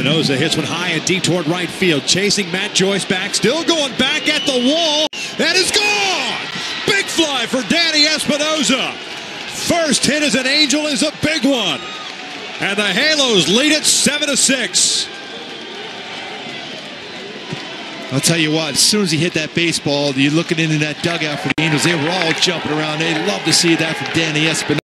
Espinosa hits one high and deep toward right field. Chasing Matt Joyce back. Still going back at the wall. That is gone. Big fly for Danny Espinosa. First hit as an angel is a big one. And the Halos lead it 7 to 6. I'll tell you what, as soon as he hit that baseball, you're looking into that dugout for the Angels. They were all jumping around. They love to see that from Danny Espinosa.